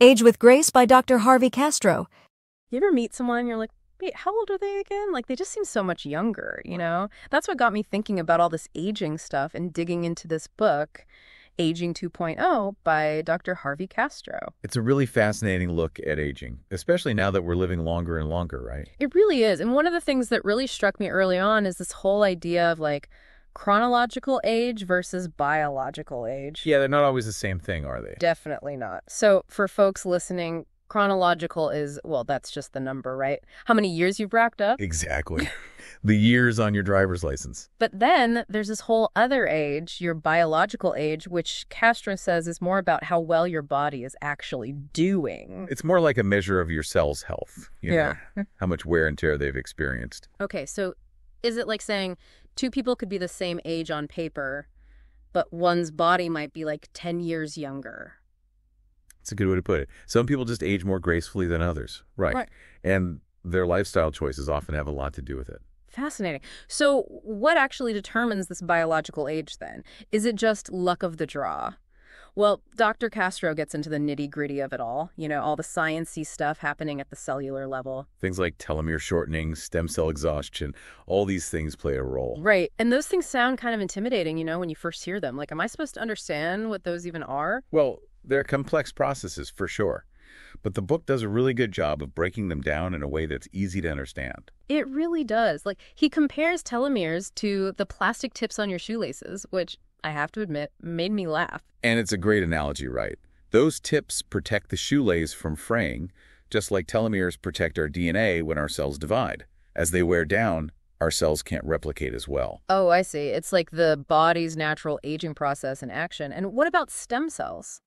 Age with Grace by Dr. Harvey Castro. You ever meet someone and you're like, wait, how old are they again? Like, they just seem so much younger, you know? That's what got me thinking about all this aging stuff and digging into this book, Aging 2.0 by Dr. Harvey Castro. It's a really fascinating look at aging, especially now that we're living longer and longer, right? It really is. And one of the things that really struck me early on is this whole idea of like chronological age versus biological age. Yeah, they're not always the same thing, are they? Definitely not. So for folks listening, chronological is, well, that's just the number, right? How many years you've racked up? Exactly. the years on your driver's license. But then there's this whole other age, your biological age, which Castro says is more about how well your body is actually doing. It's more like a measure of your cell's health. You Yeah. Know, how much wear and tear they've experienced. Okay, so is it like saying two people could be the same age on paper, but one's body might be like 10 years younger? It's a good way to put it. Some people just age more gracefully than others. Right. Right. And their lifestyle choices often have a lot to do with it. Fascinating. So, what actually determines this biological age then? Is it just luck of the draw? Well, Dr. Castro gets into the nitty gritty of it all, you know, all the sciencey stuff happening at the cellular level. Things like telomere shortening, stem cell exhaustion, all these things play a role. Right. And those things sound kind of intimidating, you know, when you first hear them. Like, am I supposed to understand what those even are? Well, they're complex processes for sure. But the book does a really good job of breaking them down in a way that's easy to understand. It really does. Like, he compares telomeres to the plastic tips on your shoelaces, which I have to admit made me laugh. And it's a great analogy, right? Those tips protect the shoelace from fraying, just like telomeres protect our DNA when our cells divide. As they wear down, our cells can't replicate as well. Oh, I see. It's like the body's natural aging process in action. And what about stem cells?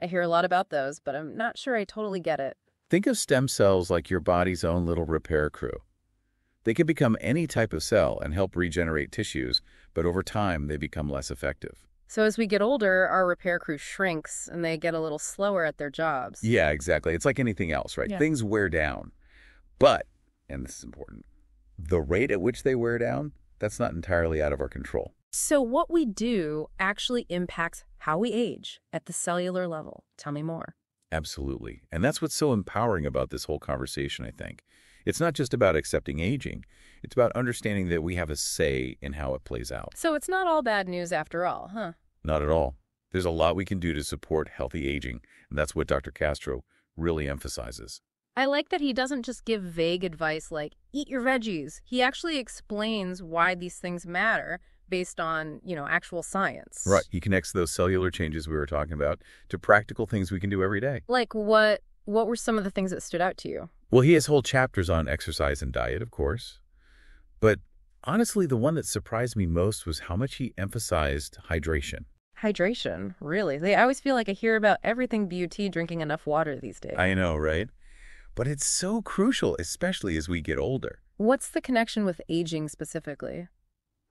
I hear a lot about those, but I'm not sure I totally get it. Think of stem cells like your body's own little repair crew. They can become any type of cell and help regenerate tissues, but over time they become less effective. So as we get older, our repair crew shrinks and they get a little slower at their jobs. Yeah, exactly. It's like anything else, right? Yeah. Things wear down. But, and this is important, the rate at which they wear down, that's not entirely out of our control. So what we do actually impacts how we age at the cellular level. Tell me more. Absolutely. And that's what's so empowering about this whole conversation, I think. It's not just about accepting aging. It's about understanding that we have a say in how it plays out. So it's not all bad news after all, huh? Not at all. There's a lot we can do to support healthy aging, and that's what Dr. Castro really emphasizes. I like that he doesn't just give vague advice like, eat your veggies. He actually explains why these things matter based on, you know, actual science. Right. He connects those cellular changes we were talking about to practical things we can do every day. Like what what were some of the things that stood out to you? Well, he has whole chapters on exercise and diet, of course. But honestly, the one that surprised me most was how much he emphasized hydration. Hydration, really. They I always feel like I hear about everything BUT drinking enough water these days. I know, right? But it's so crucial, especially as we get older. What's the connection with aging specifically?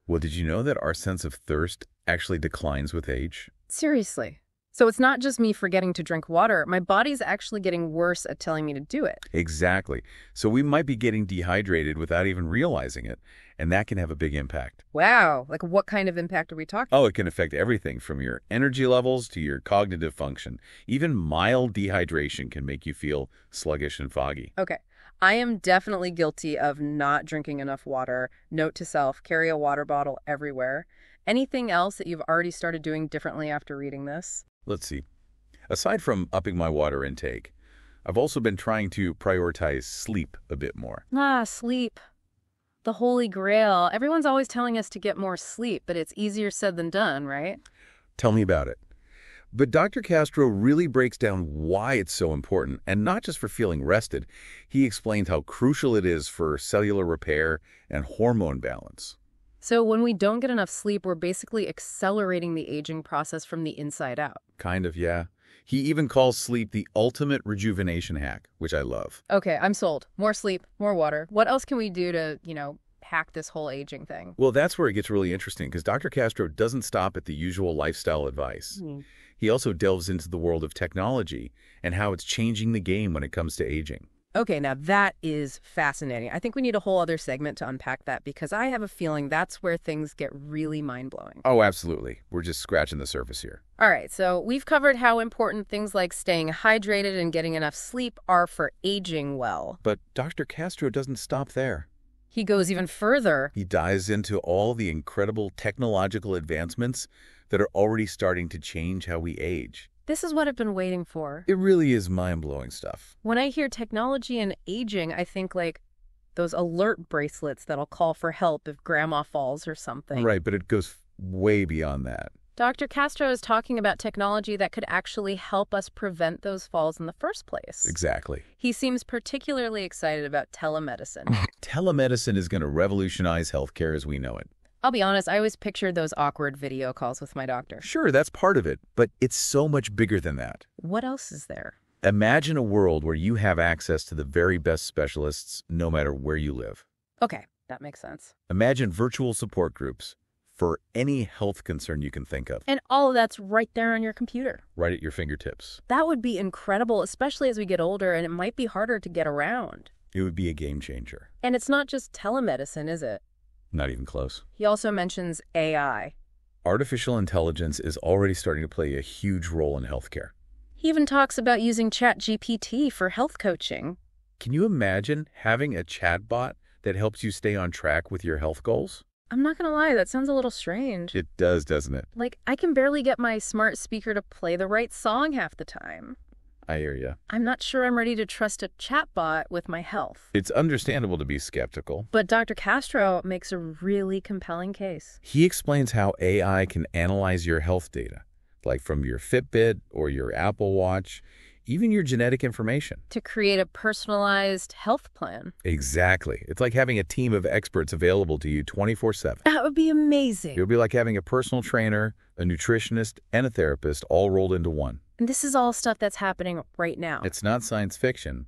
Well, did you know that our sense of thirst actually declines with age? Seriously. So it's not just me forgetting to drink water. My body's actually getting worse at telling me to do it. Exactly. So we might be getting dehydrated without even realizing it, and that can have a big impact. Wow. Like what kind of impact are we talking? Oh, it can affect everything from your energy levels to your cognitive function. Even mild dehydration can make you feel sluggish and foggy. Okay. I am definitely guilty of not drinking enough water. Note to self, carry a water bottle everywhere. Anything else that you've already started doing differently after reading this? Let's see. Aside from upping my water intake, I've also been trying to prioritize sleep a bit more. Ah, sleep. The holy grail. Everyone's always telling us to get more sleep, but it's easier said than done, right? Tell me about it. But Dr. Castro really breaks down why it's so important, and not just for feeling rested. He explained how crucial it is for cellular repair and hormone balance. So when we don't get enough sleep, we're basically accelerating the aging process from the inside out. Kind of, yeah. He even calls sleep the ultimate rejuvenation hack, which I love. Okay, I'm sold. More sleep, more water. What else can we do to, you know, hack this whole aging thing? Well, that's where it gets really interesting because Dr. Castro doesn't stop at the usual lifestyle advice. Hmm. He also delves into the world of technology and how it's changing the game when it comes to aging. Okay, now that is fascinating. I think we need a whole other segment to unpack that because I have a feeling that's where things get really mind-blowing. Oh, absolutely. We're just scratching the surface here. All right, so we've covered how important things like staying hydrated and getting enough sleep are for aging well. But Dr. Castro doesn't stop there. He goes even further. He dives into all the incredible technological advancements that are already starting to change how we age. This is what I've been waiting for. It really is mind-blowing stuff. When I hear technology and aging, I think like those alert bracelets that'll call for help if grandma falls or something. Right, but it goes way beyond that. Dr. Castro is talking about technology that could actually help us prevent those falls in the first place. Exactly. He seems particularly excited about telemedicine. Telemedicine is going to revolutionize healthcare as we know it. I'll be honest, I always pictured those awkward video calls with my doctor. Sure, that's part of it, but it's so much bigger than that. What else is there? Imagine a world where you have access to the very best specialists no matter where you live. Okay, that makes sense. Imagine virtual support groups for any health concern you can think of, And all of that's right there on your computer. right at your fingertips. That would be incredible, especially as we get older and it might be harder to get around. It would be a game changer. And it's not just telemedicine, is it? Not even close. He also mentions AI. Artificial intelligence is already starting to play a huge role in healthcare. He even talks about using ChatGPT for health coaching. Can you imagine having a chatbot that helps you stay on track with your health goals? I'm not gonna lie, that sounds a little strange. It does, doesn't it? Like, I can barely get my smart speaker to play the right song half the time. I hear you. I'm not sure I'm ready to trust a chatbot with my health. It's understandable to be skeptical. But Dr. Castro makes a really compelling case. He explains how AI can analyze your health data, like from your Fitbit or your Apple Watch, even your genetic information. To create a personalized health plan. Exactly. It's like having a team of experts available to you 24 7. That would be amazing. It would be like having a personal trainer, a nutritionist, and a therapist all rolled into one. And this is all stuff that's happening right now. It's not science fiction,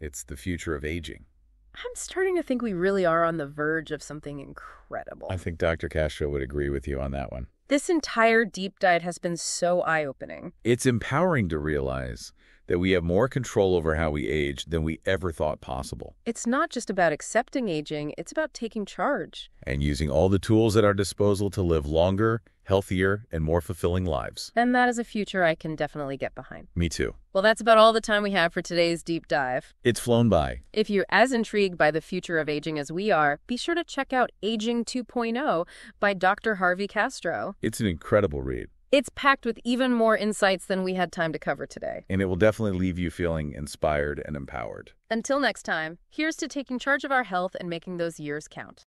it's the future of aging. I'm starting to think we really are on the verge of something incredible. I think Dr. Castro would agree with you on that one. This entire deep dive has been so eye-opening. It's empowering to realize that we have more control over how we age than we ever thought possible, It's not just about accepting aging, it's about taking charge. and using all the tools at our disposal to live longer, healthier, and more fulfilling lives. And that is a future I can definitely get behind. Me too. Well, that's about all the time we have for today's deep dive. It's flown by. If you're as intrigued by the future of aging as we are, be sure to check out Aging 2.0 by Dr. Harvey Castro. It's an incredible read, It's packed with even more insights than we had time to cover today. and it will definitely leave you feeling inspired and empowered. Until next time, here's to taking charge of our health and making those years count.